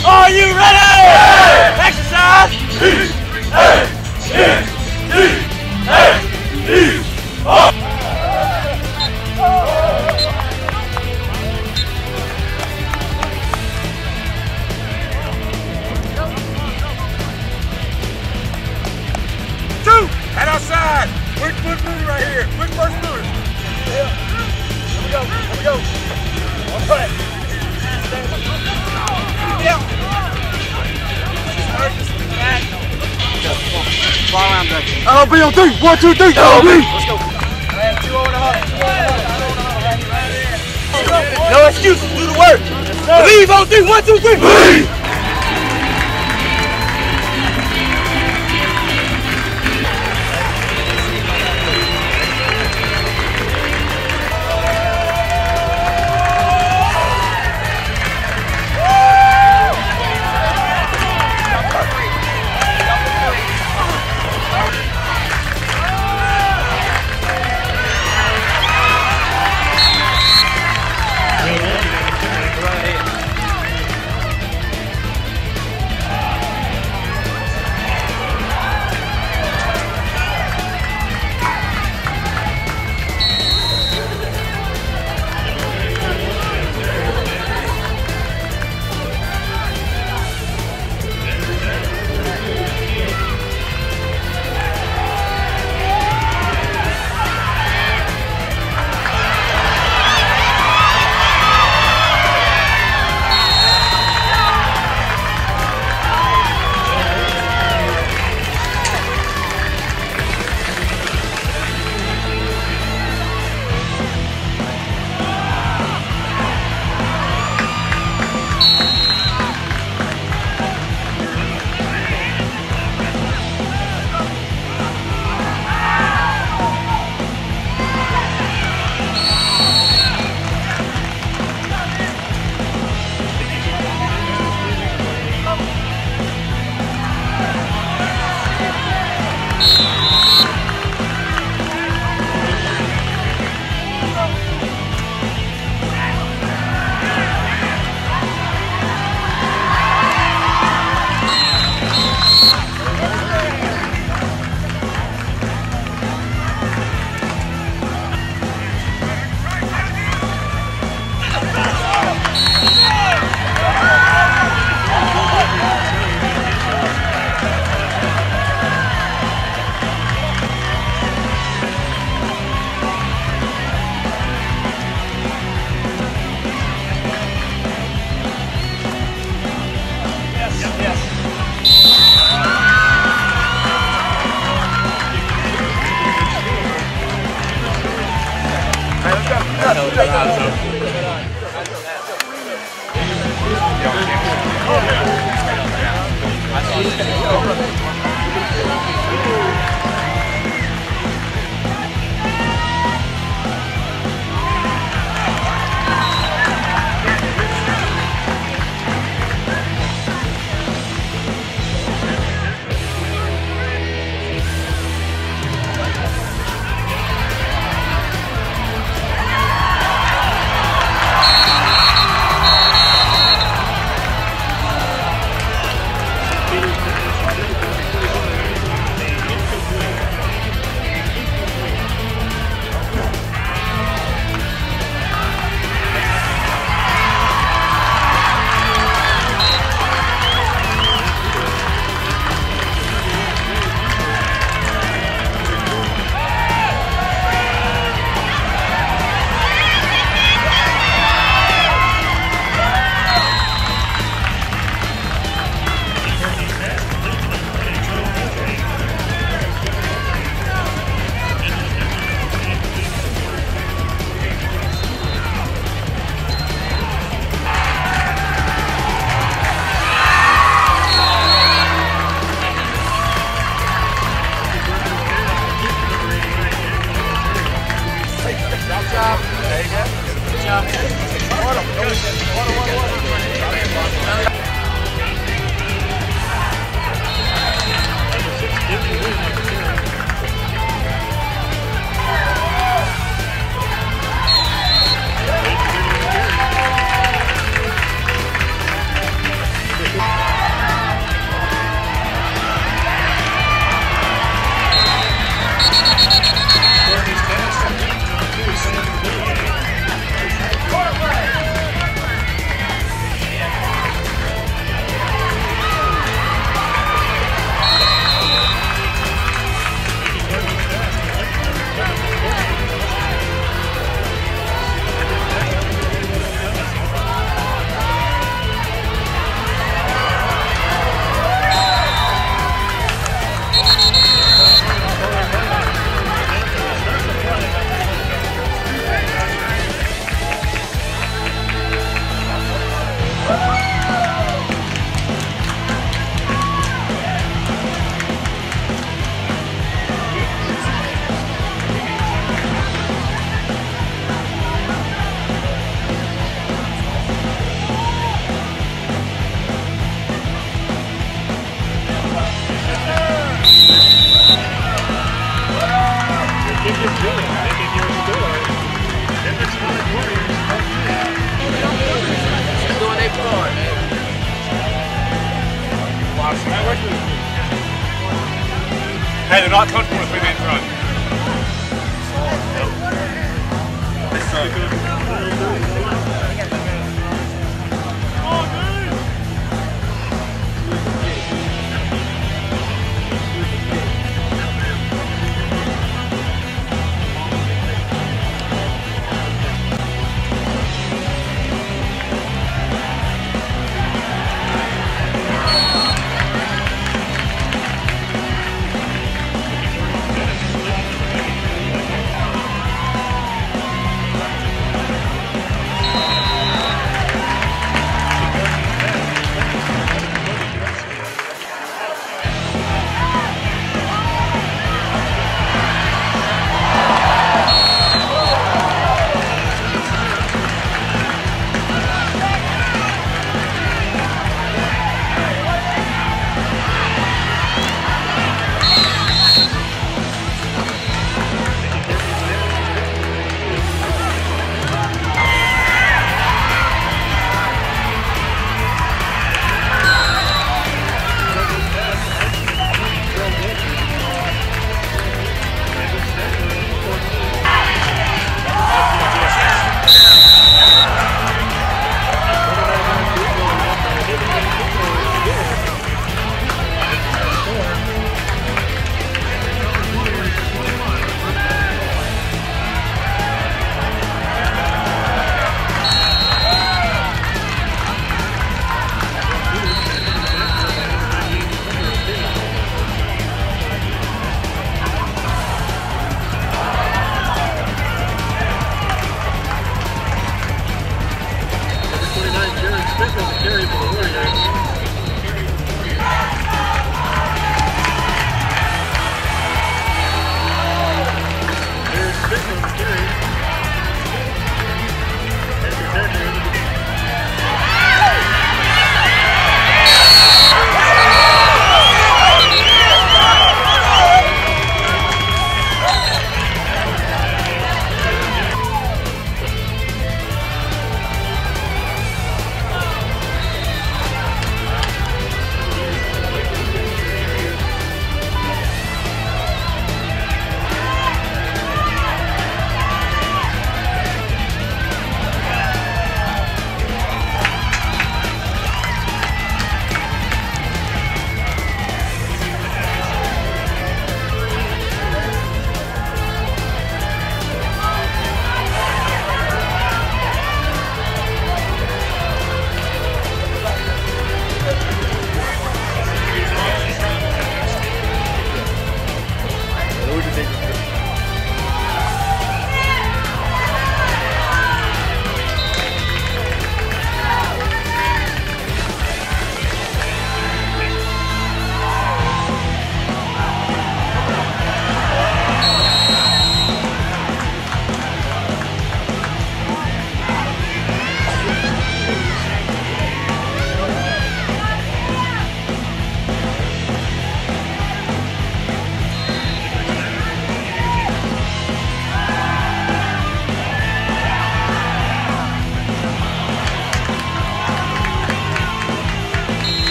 Jack's on me! Are you ready? Exercise! Two, head outside. Quick movie right here. Quick first movie. Here we go. Here we go. Yeah. LOB on three. One, two, three. Let's go. No excuses, do the work! Leave on three, one, two, three! Leave! đầu tư hàng sớm Hãy subscribe cho kênh Ghiền Mì Gõ Để không bỏ lỡ những video hấp dẫn Hey, they're not comfortable with me being